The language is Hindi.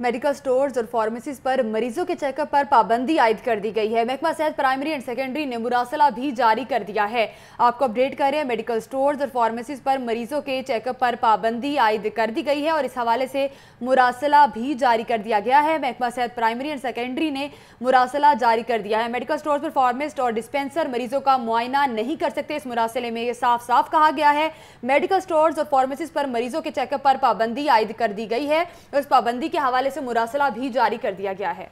मेडिकल स्टोर्स और फार्मेसीज पर मरीजों के चेकअप पर पाबंदी आयद कर दी गई है। महकमा सेहत प्राइमरी एंड सेकेंडरी ने मुरासला भी जारी कर दिया है। आपको अपडेट कर मेडिकल स्टोर्स और फार्मेसीज पर मरीजों के चेकअप पर पाबंदी आयद कर दी गई है और इस हवाले से मुरासला भी जारी कर दिया गया है। महकमा सेहत प्राइमरी एंड सेकेंडरी ने मुरासला जारी कर दिया है। मेडिकल स्टोर पर फार्मिस्ट और डिस्पेंसर मरीजों का मुआयना नहीं कर सकते। इस मुरासले में साफ़ साफ़ कहा गया है, मेडिकल स्टोर्स और फार्मेसीज पर मरीजों के चेकअप पर पाबंदी आयद कर दी गई है। उस पाबंदी के हवाले से मुरासला भी जारी कर दिया गया है।